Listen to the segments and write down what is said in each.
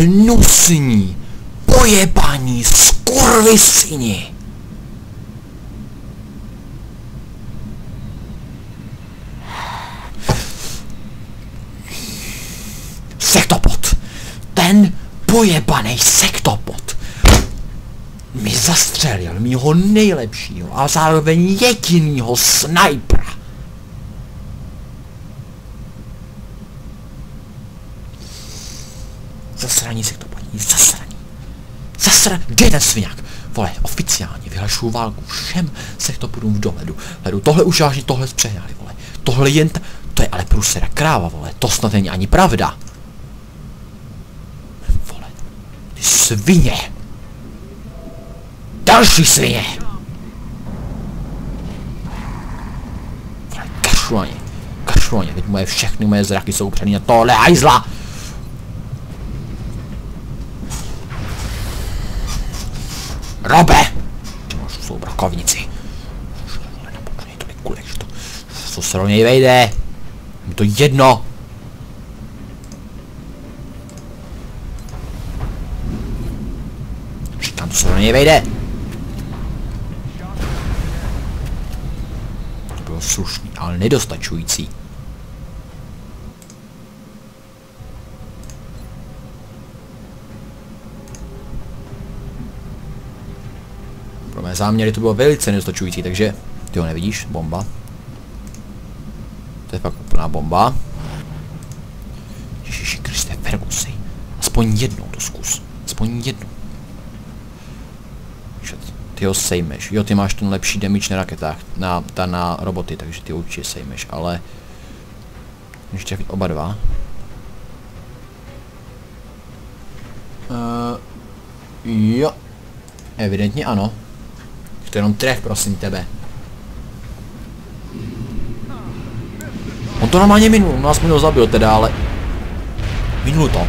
hnusní, pojebaní, skurvysyni. Sektopot. Ten pojebaný sektopot mi zastřelil mýho nejlepšího a zároveň jedinýho snajpera. Zasraní se to paní, zasraní. Zasraní, kde je ten sviňák? Vole, oficiálně vyhlašuju válku všem sektopodům v dohledu. Hledu, tohle už vážně, tohle zpřehnali, vole. Tohle jen, to je ale průsera kráva, vole, to snad není ani pravda. Vole, ty svině. Další svině. Vole, kašlu na ně, kašlu na ně, teď moje všechny moje zraky jsou upřený na tohle hajzla. Robe! Máš svou brakovnici. tolik že to... Co se do něj vejde? Mi to jedno. Říkám, to se do něj vejde. To bylo slušný, ale nedostačující. Záměry to bylo velice nedostačující, takže ty ho nevidíš, bomba. To je fakt úplná bomba. Ježiši Kriste, Fergusy. Aspoň jednou to zkus. Aspoň jednou. Ty ho sejmeš. Jo, ty máš ten lepší damage na raketách, na, ta na roboty, takže ty určitě sejmeš, ale... Můžeš trefit oba dva. Uh, jo. Evidentně ano. To jenom tref, prosím tebe. On to normálně minul, on nás minul zabil teda, ale... Minul to.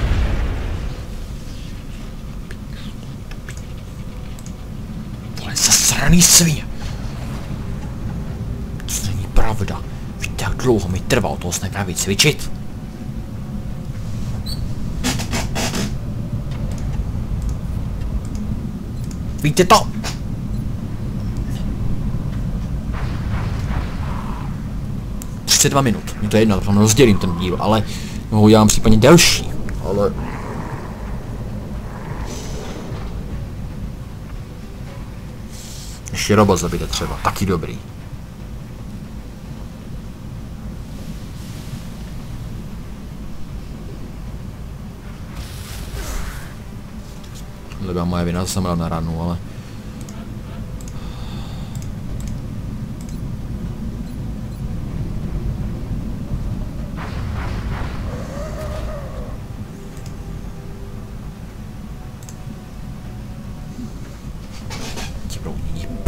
Vole, zasraný svině. To není pravda. Víte, jak dlouho mi trvalo toho snajpera cvičit? Víte to? 32 minut. Mně to je jedno, to rozdělím ten díl, ale ho udělám případně delší. Ale... Ještě robot zabijte třeba, taky dobrý. Byla moje vina, jsem na ranu, ale...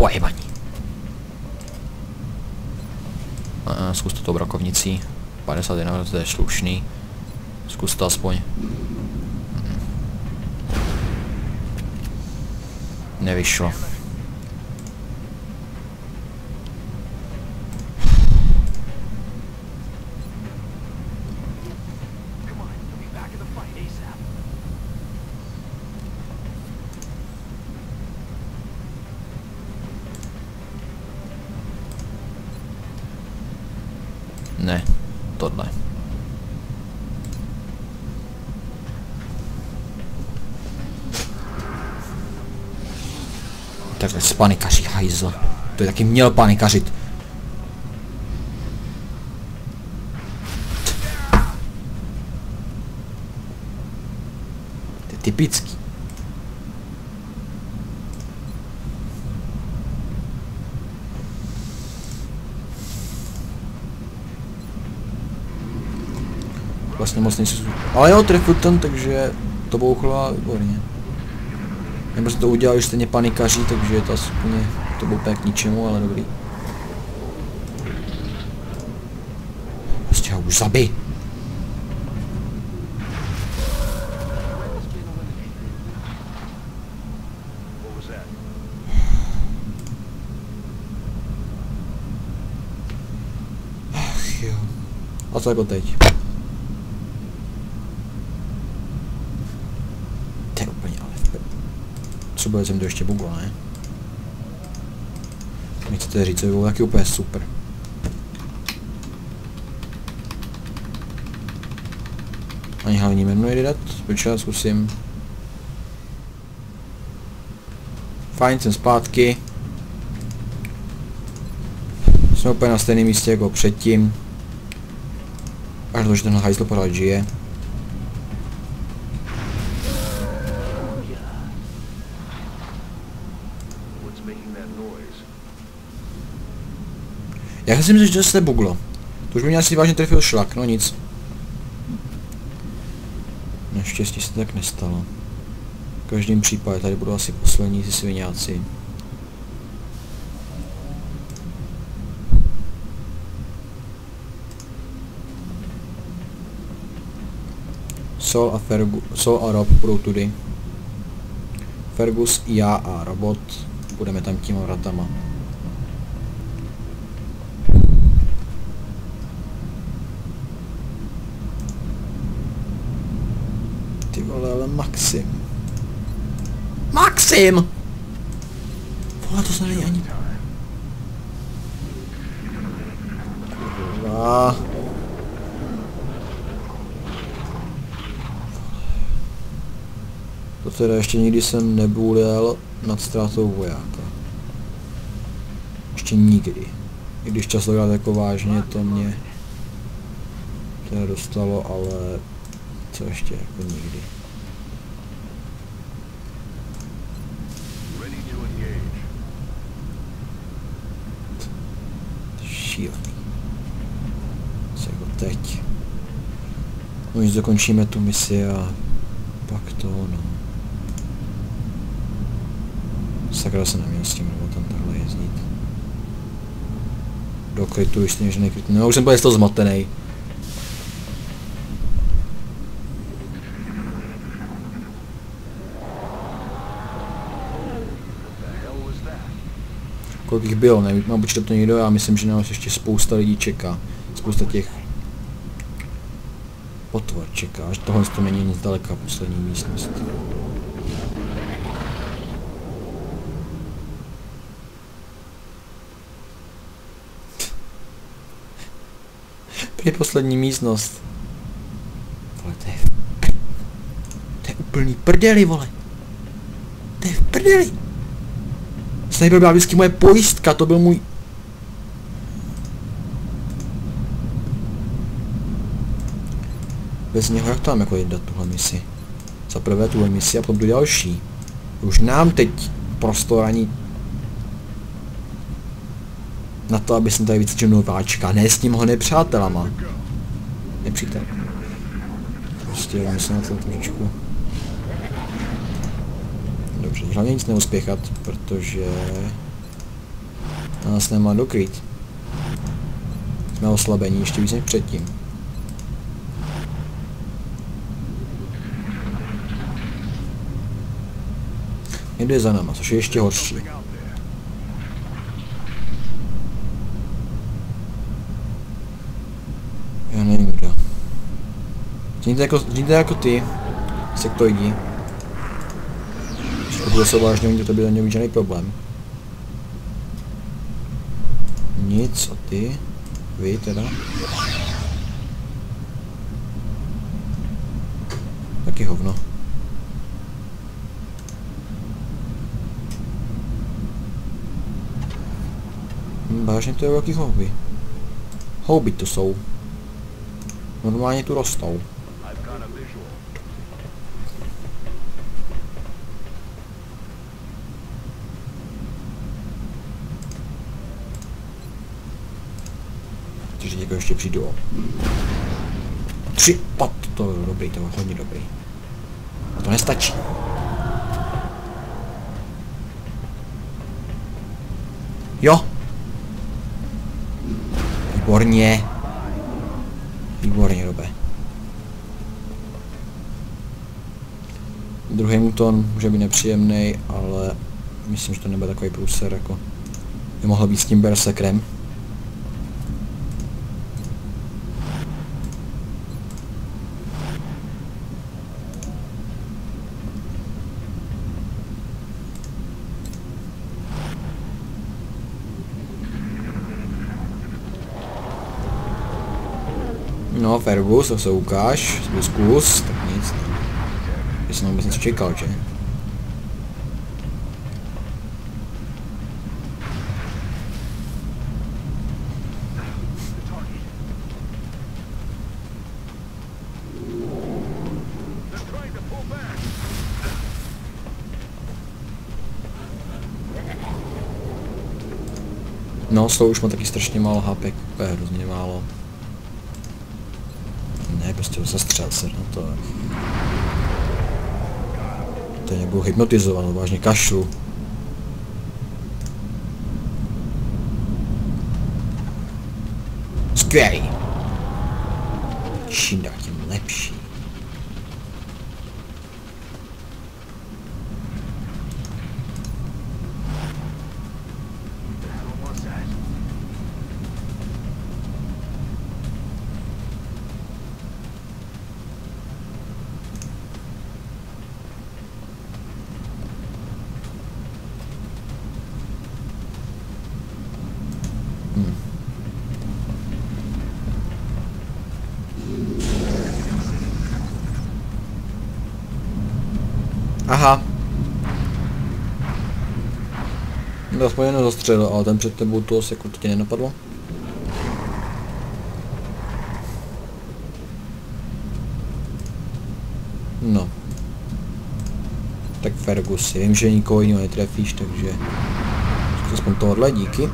pojebaní. A, zkus to tou brakovnicí. 51, to je slušný. Zkus to aspoň. Nevyšlo. Ne, tohle. Takhle spanikaří hajzl. To je taky měl panikařit. Je typický. Vlastně moc nejsou... Ale jo, trefil ten, takže to bouchlo a výborně. Nebo se to udělal, že stejně panikaří, takže to asi úplně, to bylo k ničemu, ale dobrý. Prostě ho už zabij. Ach jo. A co jako teď? To je úplně ale v pe- Bude jsem to ještě buglo, ne? Mi chcete říct, to by bylo taky úplně super. Ani hlavní menu nejde dát, počkej, zkusím. Fajn, jsem zpátky. Jsme úplně na stejném místě jako předtím. Až to, že ten hajzl pořád žije. Já si myslím, že se buglo. To už by mě asi vážně trefil šlak, no nic. Naštěstí se tak nestalo. V každém případě tady budou asi poslední ty sviňáci. Sol a Fergu, Sol a Rob budou tudy. Fergus, já a robot budeme tam těma vratama. Ty vole, ale Maxim. Maxim! Vole, to se ani... Kurva. To teda ještě nikdy jsem nebůlel nad ztrátou vojáka. Ještě nikdy. I když často hrát jako vážně, to mě to dostalo, ale co ještě jako nikdy. Šílený. Co jako teď. No dokončíme tu misi a pak to no. Sakra se neměl s tím robotem takhle jezdit. Do krytu, už že nekrytu. No už jsem byl z toho zmatený. Kolik jich bylo, nevím, mám počítat to někdo, já myslím, že nás ještě spousta lidí čeká. Spousta těch potvor čeká, až tohle to není nic daleka poslední místnost. Prý poslední místnost. Vole, to je v To je úplný prdeli, vole. To je v prdeli. Sniper byla vždycky moje pojistka, to byl můj... Bez něho jak to mám jako jít tuhle misi? Za prvé tuhle misi a potom tu další. Už nám teď prostor ani na to, aby jsem tady vycítil nováčka, ne s tím ho nepřátelama. Nepřítel. Prostě myslím na to trošičku. Dobře, hlavně nic neuspěchat, protože nás nemá dokrýt. Jsme oslabení ještě víc než předtím. Je za náma, což je ještě horší. Já nevím kdo. Zníte jako, zníte jako ty, sektoidi. Bude se vážně, oni to by neměl žádný problém. Nic a ty? Vy teda? Taky hovno. Vážně to je velký houby. Houby to jsou. Normálně tu rostou. Někoho ještě přijdu. Tři, pa, to je dobrý, to je hodně dobrý. A to nestačí. Jo. Výborně. Výborně, Robe. Druhý muton může být nepříjemný, ale myslím, že to nebude takový průser, jako by mohl být s tím bersekrem. No, Fergus, to se ukáž, zkus, tak nic. Já jsem vůbec něco čekal, že? No, s tou už má taky strašně málo HP, úplně hrozně málo. Prostě zastřel se na to. To nebudu hypnotizovat, no, vážně kašlu. Skvělý. Čím dál tím lepší. What's that? Aha. No, aspoň jenom zastřelil, ale ten před tebou to asi jako tě nenapadlo? No. Tak Fergus, vím, že nikoho jiného netrefíš, takže... Aspoň tohle, díky.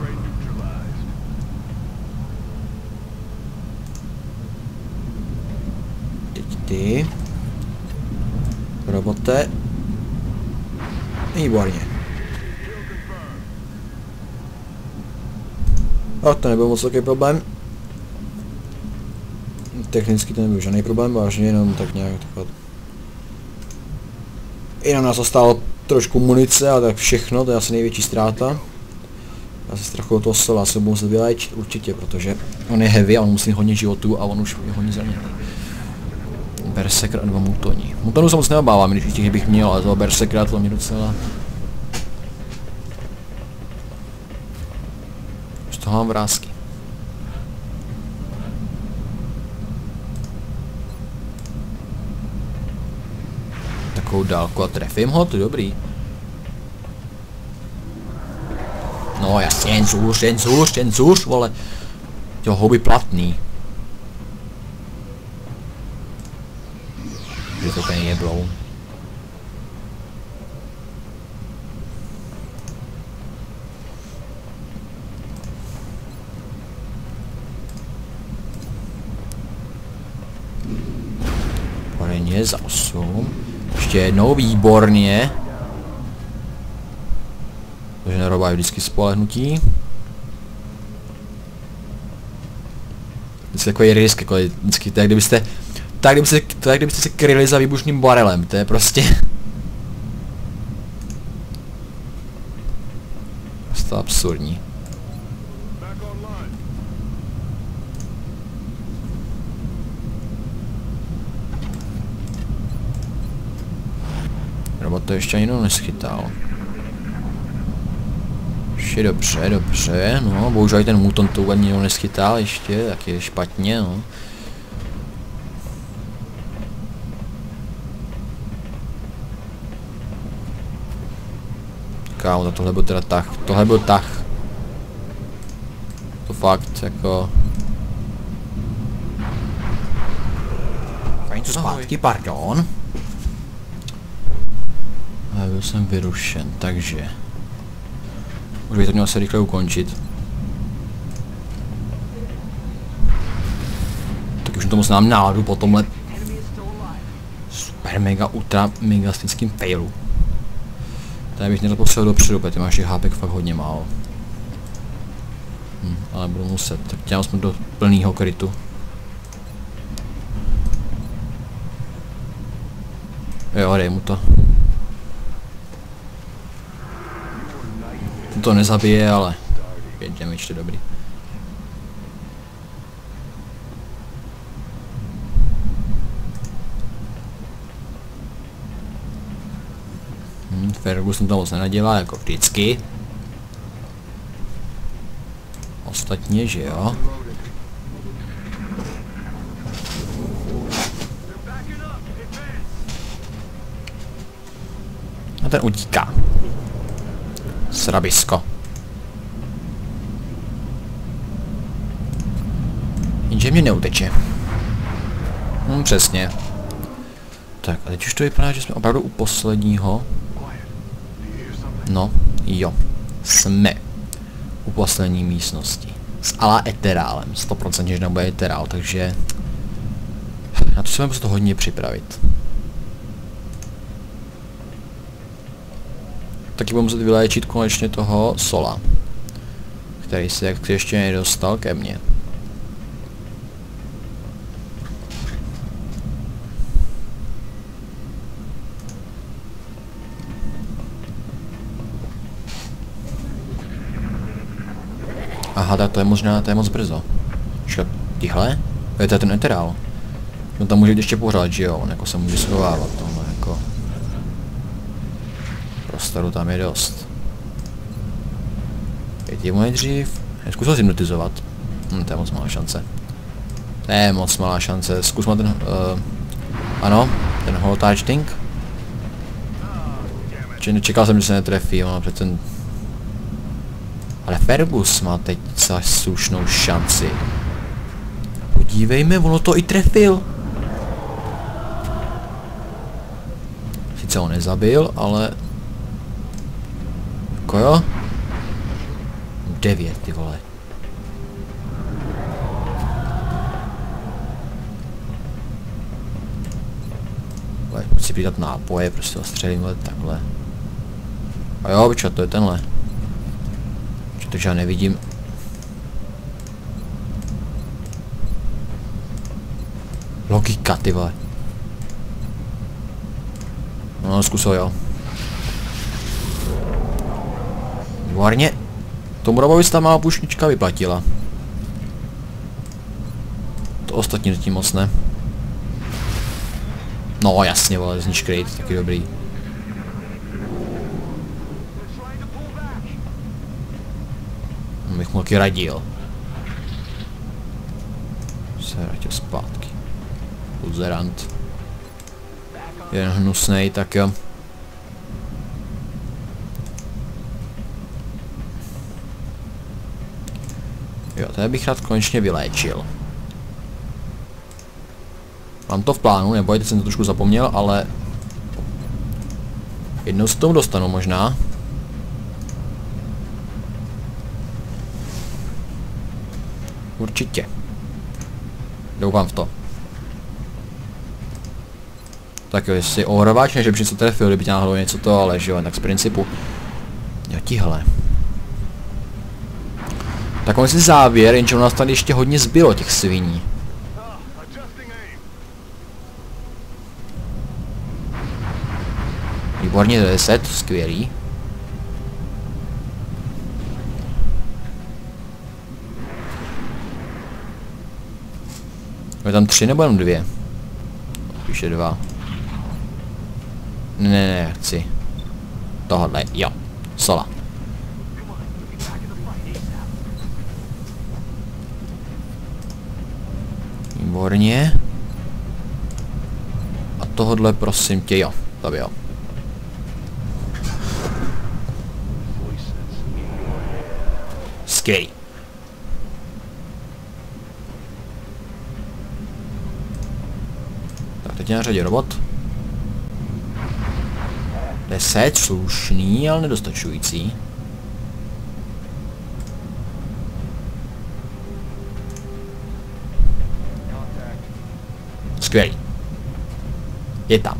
Teď ty. Robote. Výborně. A to nebyl moc takový problém. Technicky to nebyl žádný problém, vážně jenom tak nějak takhle. Jenom nás ostalo trošku munice a tak všechno, to je asi největší ztráta. Já se strachu toho sola se budu muset vyléčit určitě, protože on je heavy a on musí hodně životů a on už je hodně zraněný. Berserker a dva mutoni. Mutonu se moc neobávám, když těch bych měl, ale toho Berserkera to mě docela... Toho mám vrázky. Takovou dálku a trefím ho, to je dobrý. No jasně, jen zůř, jen zůř, jen zůř, vole. Jo, houby platný. Že to úplně jeblou. Poraně za 8. Ještě jednou, výborně. Takže nerobá vždycky spolehnutí. Vždycky takový risk, jako je vždycky, tak kdybyste, tak kdybyste, tak kdybyste se kryli za výbušným barelem, to je prostě... To je absurdní. Robot to ještě ani neschytal. Ještě dobře, dobře, no, bohužel i ten muton to vůbec nikdo neschytal ještě, tak je špatně, no. Kámo, tohle byl teda tah, tohle byl tah. To fakt, jako... Fajn, co zpátky, pardon. A byl jsem vyrušen, takže... Už bych to měl se rychle ukončit. Tak už to moc nám náladu po tomhle super mega ultra mega stinským failu. Tady bych měl poslat dopředu, protože ty máš těch hápek fakt hodně málo. Hm, ale budu muset, tak dělám jsme do plného krytu. Jo, dej mu to. To nezabije, ale 5 damage, to dobrý. Hm, Ferguson to moc nenadělá, jako vždycky. Ostatně, že jo? A ten utíká. Srabisko. Jenže mě neuteče. Hm, přesně. Tak a teď už to vypadá, že jsme opravdu u posledního. No, jo. Jsme u poslední místnosti. S ala eterálem. 100% že nebude eterál, takže... Na to se musím to hodně připravit. Taky budu muset vyléčit konečně toho Sola. Který se jak ještě nedostal ke mně. Aha, tak to je možná, to je moc brzo. Čo, tihle? To je ten eterál. No tam může být ještě pořád, že jo? On jako se může schovávat, tohle jako... Prostoru tam je dost. Pěti mu nejdřív. Zkusil zhypnotizovat. Hm, to je moc malá šance. To je moc malá šance. Zkusme ten... Uh, ano, ten holotage thing. Či nečekal jsem, že se netrefí, on přece. Ale Fergus má teď slušnou šanci. Podívejme, ono to i trefil. Sice ho nezabil, ale... Jako jo? Devět, ty vole. Ale chci přidat nápoje, prostě ho střelím ale takhle. A jo, počkat, to je tenhle. Protože já nevidím. Logika, ty vole. No, zkusil jo. Výborně. Tomu Robovi se ta má pušnička vyplatila. To ostatní zatím moc ne. No jasně, vole, znič taky dobrý. Bych mu taky radil. Se vrátil zpátky. Buzerant. Jen hnusnej, tak jo. Jo, to bych rád konečně vyléčil. Mám to v plánu, nebo jsem to trošku zapomněl, ale... Jednou se tomu dostanu možná. Určitě. Doufám v to. Tak jo, jestli ohrováč, než by něco trefil, kdyby tě náhodou něco to, ale že jo, tak z principu. Jo, tihle. On si závěr, jenže u nás tady ještě hodně zbylo těch sviní. Výborně, to je set, skvělý. Je tam tři nebo jenom dvě? Píše dva. Ne, ne, ne, chci. Tohle, jo. Sola. Výborně. A tohodle prosím tě, jo. To jo. Skvělý. Tak teď je na řadě robot. 10, slušný, ale nedostačující. Skvělý. Je tam.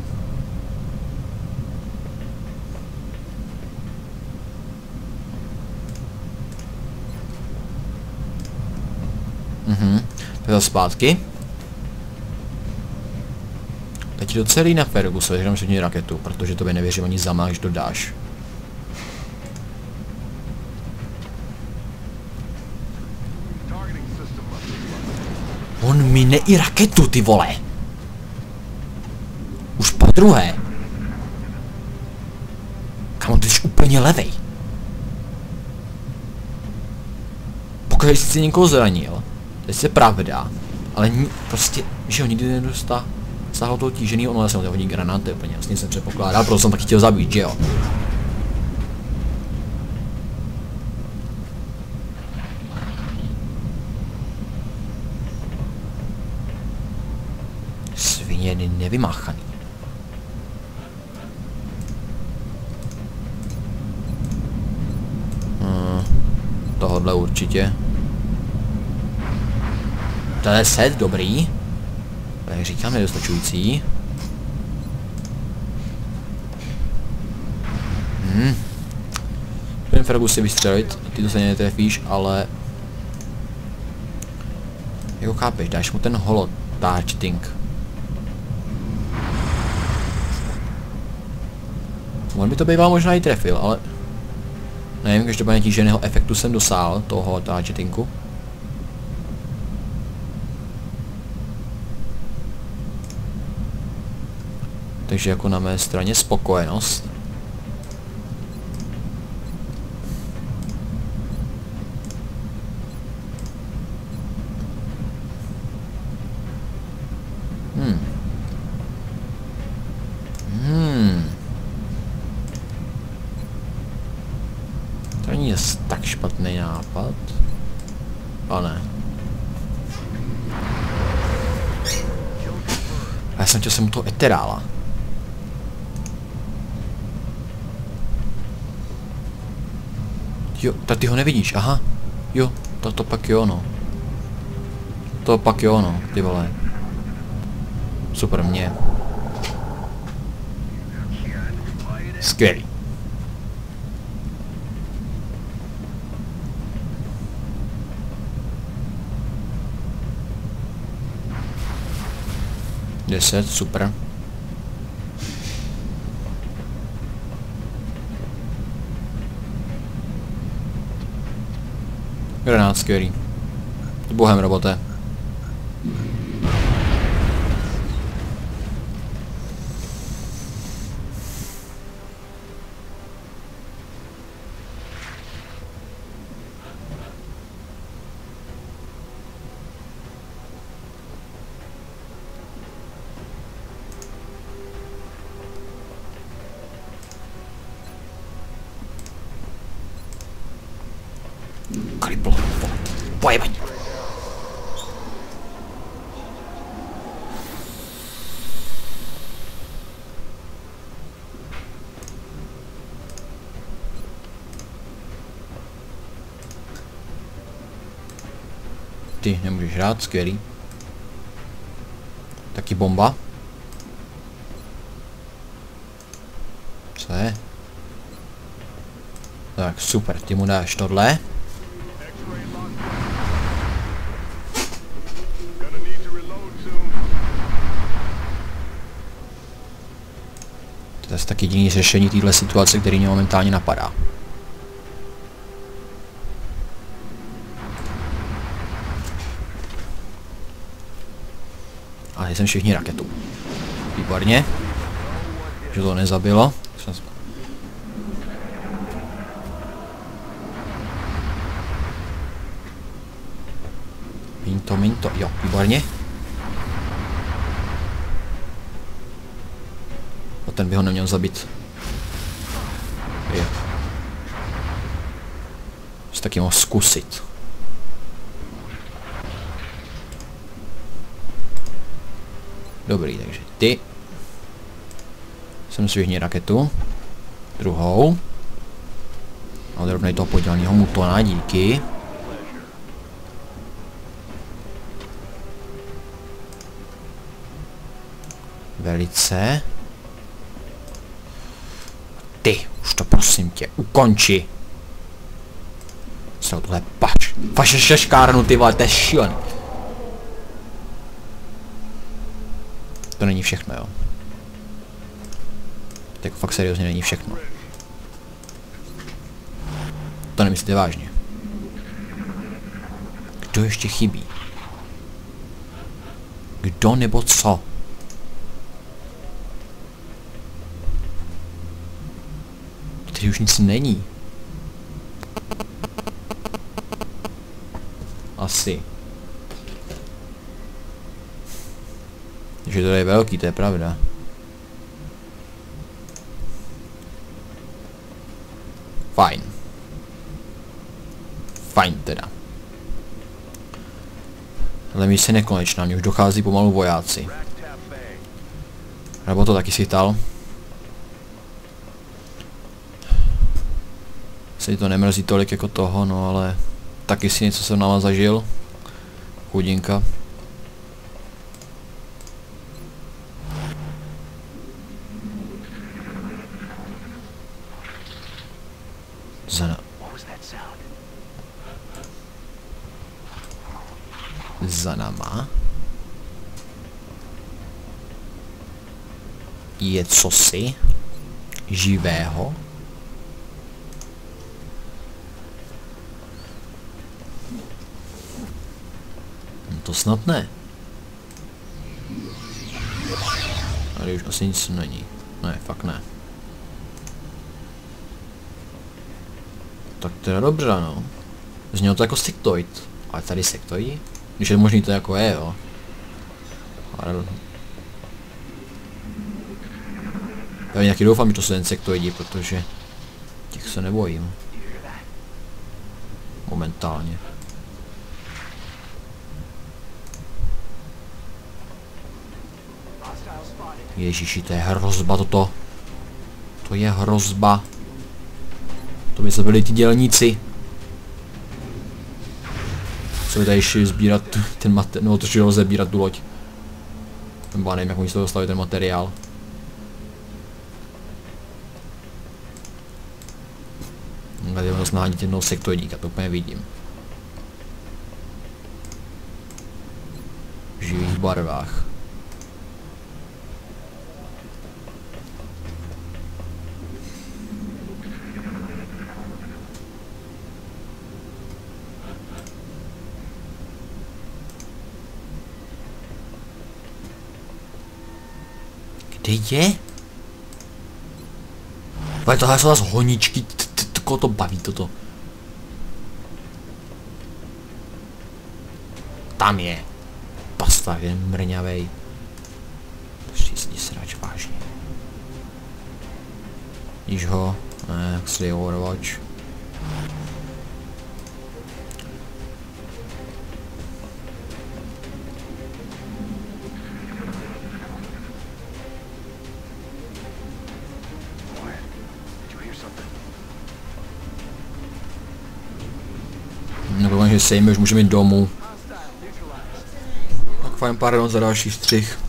Mhm. To zpátky. Teď do celý na Fergusu, takže všechny raketu, protože to by nevěřím ani za máš dodáš. On mi ne i raketu, ty vole! Druhé. Kamo, ty jsi úplně levej. Pokud jsi si někoho zranil, to je pravda, ale ni, prostě, že ho nikdy nedostá sáhl toho tížený, on vlastně hodí granáty, úplně jasně jsem předpokládal, proto jsem taky chtěl zabít, že jo. Svině nevymáchaný. Hmm, tohodle určitě. To je set, dobrý. To jak říkám, nedostačující. Hmm. Ten Fergus si vystřelit, ty to se netrefíš, ale... Jako chápeš, dáš mu ten holo targeting. On by to býval možná i trefil, ale... Nevím, každopádně tíženého efektu jsem dosáhl, toho targetinku. Takže jako na mé straně spokojenost. Hmm. Hmm. To není zas tak špatný nápad. Ale. A já jsem eterála. Jo, tak ty ho nevidíš, aha. Jo, to, to pak jo, no. To pak jo, no, ty vole. Super mě. Skvělý. Deset, super. Granát, skvělý. S bohem robote. Pojebaň. Ty nemůžeš hrát, skvělý. Taky bomba. Co je? Tak super, ty mu dáš tohle. Tak jediný řešení téhle situace, který mě momentálně napadá. Ale jsem všichni raketu. Výborně. Že to nezabilo. Jsem s- Minto, minto, jo, výborně. Ten by ho neměl zabít. Je. Jsi taky mohl zkusit. Dobrý, takže ty. Jsem svěžně raketu. Druhou. A drobnej toho podělního mutona, díky. Velice. Už to prosím tě, ukonči. Co tohle pač? Vaše šeškárnu, ty vole, to je šílený. To není všechno, jo. Tak jako fakt seriózně není všechno. To nemyslíte vážně. Kdo ještě chybí? Kdo nebo co? Tady už nic není. Asi. Že to je velký, to je pravda. Fajn. Fajn teda. Ale mi se nekonečná, mě už dochází pomalu vojáci. Nebo to taky schytal. Se to nemrzí tolik jako toho, no ale taky si něco jsem náma zažil. Chudinka. Sound? za nama je cosi živého. No to snad ne. Tady už asi nic není. Ne, fakt ne. Tak teda dobře, no. Znělo to jako sektoid. Ale tady sektoidi? Když je možný to jako je, jo. Ale... Já nějaký doufám, že to jsou insektoidi, protože těch se nebojím. Momentálně. Ježíši, to je hrozba toto. To je hrozba. To by se byli ty dělníci. Co by tady šli sbírat ten materiál, no to, že lze sbírat tu loď. Nebo nevím, jak oni z toho dostali ten materiál. Tady ono snahání jednoho sektoidíka, to úplně vidím. V živých barvách. Kde je? Ale tohle jsou zase honičky, t- t- t- koho to baví toto? Tam je. Pasta, je mrňavej. Štísní srač, vážně. Již ho, je Overwatch. Sejme, už můžeme jít domů. Tak fajn, pardon za další střih.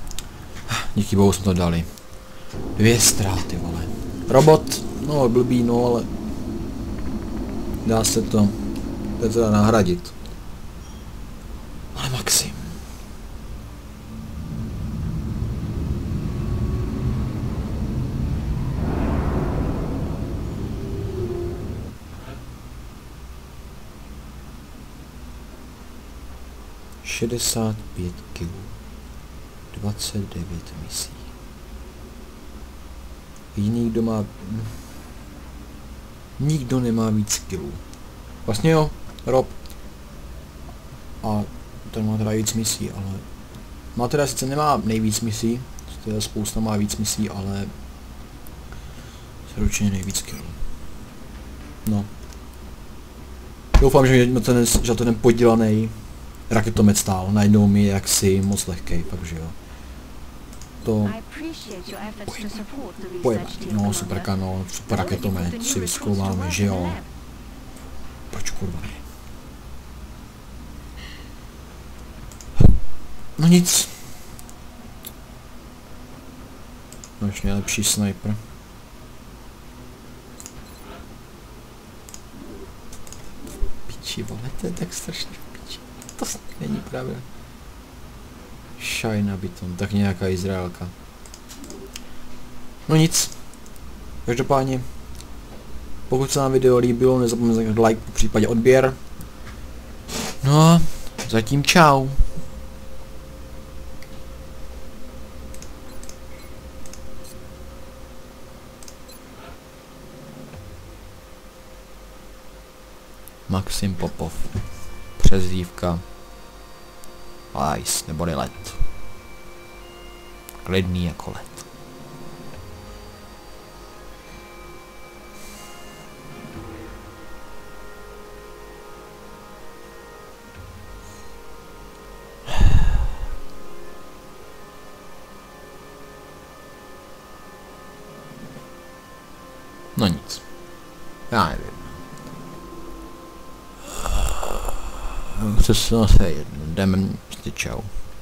Díky bohu jsme to dali. Dvě ztráty, vole. Robot, no blbý, no ale... Dá se to. To je teda nahradit. 65 kg, 29 misí. Jiný, kdo má... Nikdo nemá víc kilů. Vlastně jo, Rob. A ten má teda víc misí, ale... Má teda sice nemá nejvíc misí, teda spousta má víc misí, ale... zručně nejvíc kilů. No. Doufám, že na ten, že na ten podělaný raketomet stál. Najednou mi je jaksi moc lehkej, takže jo. To team, No, super kano, super raketomet, si vyzkoumáme, recruits že jo. Proč kurva ne? No nic. No ještě nejlepší sniper. Piči, vole, to je tak strašně v není pravda. Shina Biton, tak nějaká Izraelka. No nic. Každopádně, pokud se vám video líbilo, nezapomeňte nechat like, po případě odběr. No a zatím čau. Maxim Popov. Přezdívka. Ice, neboli led. Klidný jako led. No nic. Já nevím. Se se jedno, jdeme, prostě čau.